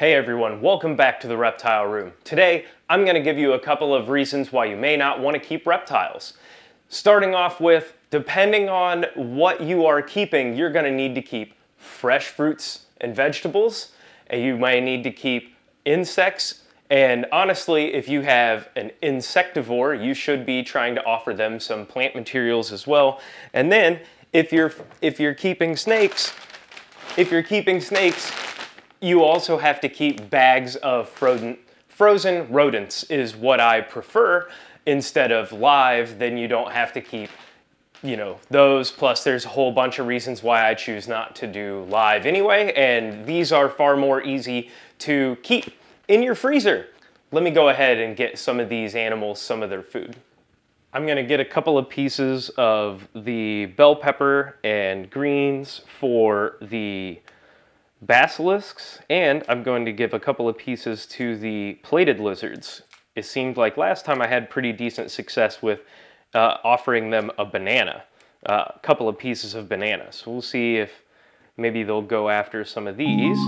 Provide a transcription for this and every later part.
Hey everyone, welcome back to the Reptile Room. Today, I'm gonna give you a couple of reasons why you may not wanna keep reptiles. Starting off with, depending on what you are keeping, you're gonna need to keep fresh fruits and vegetables, and you may need to keep insects, and honestly, if you have an insectivore, you should be trying to offer them some plant materials as well. And then, if you're, if you're keeping snakes, if you're keeping snakes, you also have to keep bags of frozen, frozen rodents is what I prefer instead of live, then you don't have to keep you know, those, plus there's a whole bunch of reasons why I choose not to do live anyway, and these are far more easy to keep in your freezer. Let me go ahead and get some of these animals some of their food. I'm gonna get a couple of pieces of the bell pepper and greens for the basilisks, and I'm going to give a couple of pieces to the plated lizards. It seemed like last time I had pretty decent success with uh, offering them a banana, uh, a couple of pieces of banana. So we'll see if maybe they'll go after some of these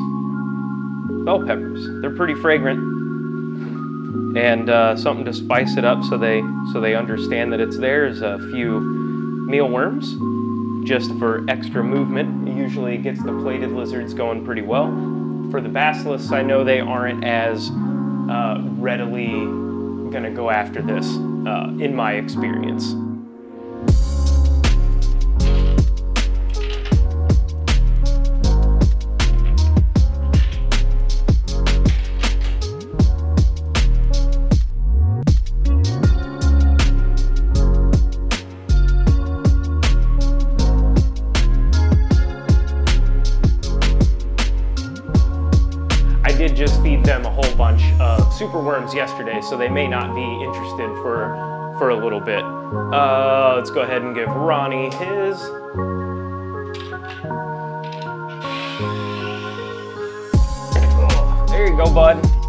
bell peppers. They're pretty fragrant and uh, something to spice it up so they so they understand that it's there is a few mealworms just for extra movement. It usually gets the plated lizards going pretty well. For the basilisks, I know they aren't as uh, readily gonna go after this uh, in my experience. Super worms yesterday, so they may not be interested for, for a little bit. Uh, let's go ahead and give Ronnie his. There you go, bud.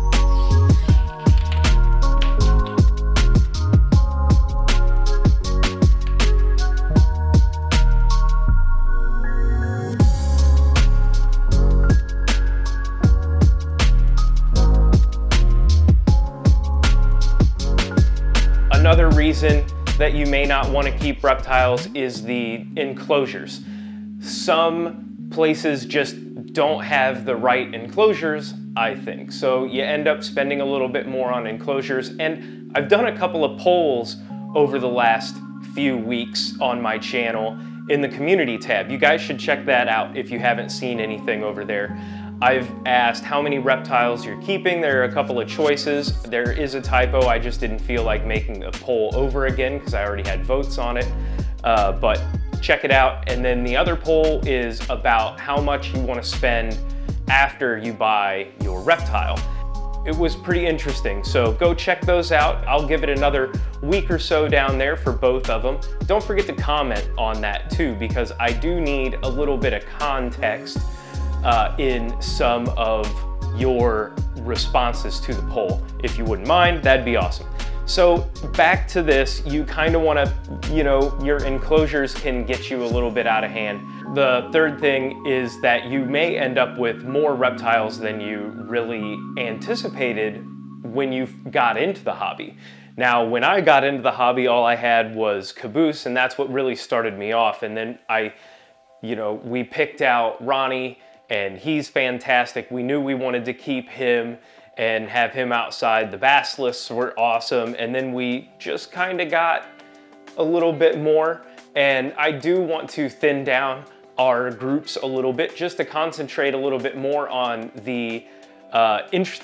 That you may not want to keep reptiles is the enclosures. Some places just don't have the right enclosures, I think. So you end up spending a little bit more on enclosures. And I've done a couple of polls over the last few weeks on my channel in the community tab. You guys should check that out if you haven't seen anything over there. I've asked how many reptiles you're keeping. There are a couple of choices. There is a typo. I just didn't feel like making the poll over again because I already had votes on it. Uh, but check it out. And then the other poll is about how much you want to spend after you buy your reptile. It was pretty interesting, so go check those out. I'll give it another week or so down there for both of them. Don't forget to comment on that too, because I do need a little bit of context uh, in some of your responses to the poll. If you wouldn't mind, that'd be awesome. So back to this, you kind of want to, you know, your enclosures can get you a little bit out of hand. The third thing is that you may end up with more reptiles than you really anticipated when you got into the hobby. Now, when I got into the hobby, all I had was caboose, and that's what really started me off. And then I, you know, we picked out Ronnie, and he's fantastic. We knew we wanted to keep him and have him outside. The basilisks were awesome. And then we just kind of got a little bit more. And I do want to thin down our groups a little bit just to concentrate a little bit more on the uh.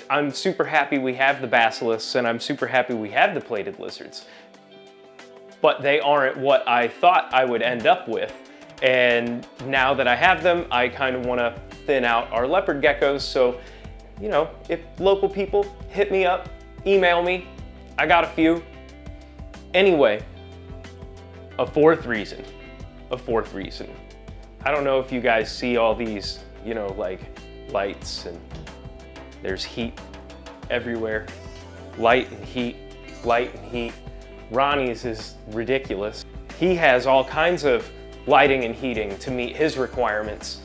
I'm super happy we have the basilisks and I'm super happy we have the plated lizards. But they aren't what I thought I would end up with. And now that I have them, I kind of want to thin out our leopard geckos. So, you know, if local people hit me up, email me, I got a few. Anyway, a fourth reason, a fourth reason. I don't know if you guys see all these, you know, like lights and there's heat everywhere. Light and heat, light and heat. Ronnie's is ridiculous. He has all kinds of lighting and heating to meet his requirements.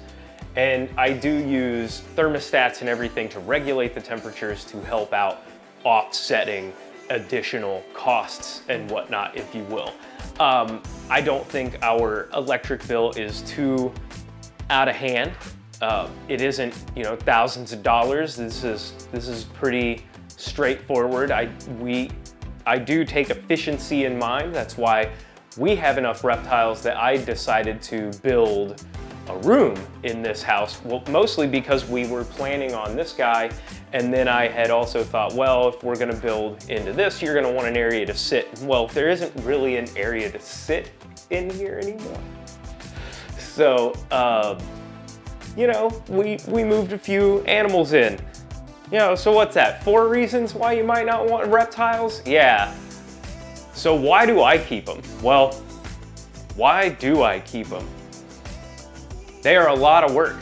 And I do use thermostats and everything to regulate the temperatures to help out offsetting additional costs and whatnot, if you will. Um, I don't think our electric bill is too out of hand. Uh, it isn't, you know, thousands of dollars. This is this is pretty straightforward. I we I do take efficiency in mind. That's why we have enough reptiles that I decided to build a room in this house. Well, mostly because we were planning on this guy and then I had also thought, well, if we're gonna build into this, you're gonna want an area to sit. Well, there isn't really an area to sit in here anymore. So, uh, you know, we, we moved a few animals in. You know, so what's that? Four reasons why you might not want reptiles? Yeah. So why do I keep them? Well, why do I keep them? They are a lot of work.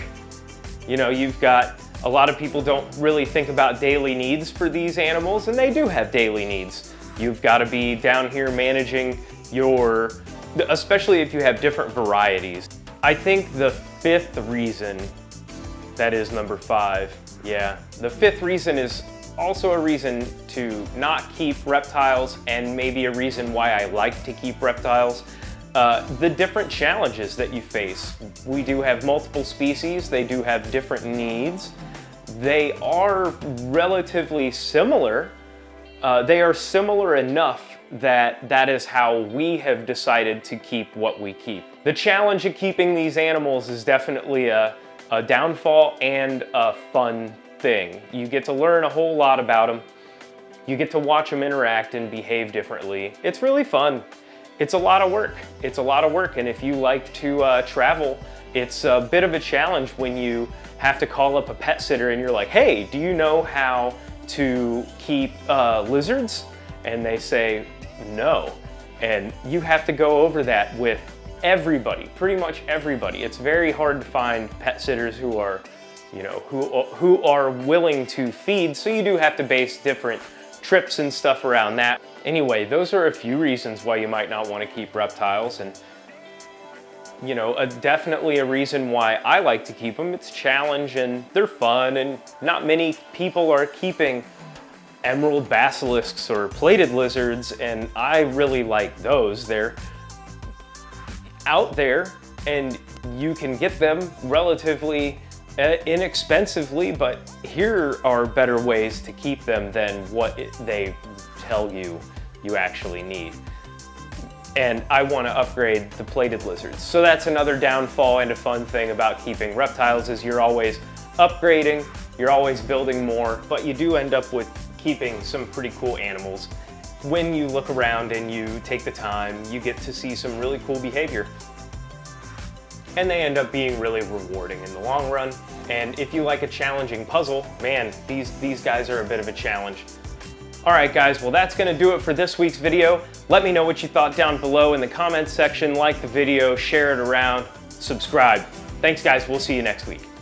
You know, you've got a lot of people don't really think about daily needs for these animals, and they do have daily needs. You've got to be down here managing your, especially if you have different varieties. I think the fifth reason, that is number five, yeah. The fifth reason is also a reason to not keep reptiles and maybe a reason why I like to keep reptiles. Uh, the different challenges that you face. We do have multiple species, they do have different needs. They are relatively similar. Uh, they are similar enough that that is how we have decided to keep what we keep. The challenge of keeping these animals is definitely a, a downfall and a fun thing. You get to learn a whole lot about them. You get to watch them interact and behave differently. It's really fun it's a lot of work. It's a lot of work. And if you like to uh, travel, it's a bit of a challenge when you have to call up a pet sitter and you're like, hey, do you know how to keep uh, lizards? And they say, no. And you have to go over that with everybody, pretty much everybody. It's very hard to find pet sitters who are, you know, who, who are willing to feed. So you do have to base different trips and stuff around that. Anyway, those are a few reasons why you might not want to keep reptiles and you know, a, definitely a reason why I like to keep them. It's challenge and they're fun and not many people are keeping emerald basilisks or plated lizards and I really like those. They're out there and you can get them relatively uh, inexpensively, but here are better ways to keep them than what they tell you you actually need. And I want to upgrade the plated lizards. So that's another downfall and a fun thing about keeping reptiles is you're always upgrading, you're always building more, but you do end up with keeping some pretty cool animals. When you look around and you take the time, you get to see some really cool behavior and they end up being really rewarding in the long run. And if you like a challenging puzzle, man, these, these guys are a bit of a challenge. All right, guys, well, that's gonna do it for this week's video. Let me know what you thought down below in the comments section. Like the video, share it around, subscribe. Thanks, guys. We'll see you next week.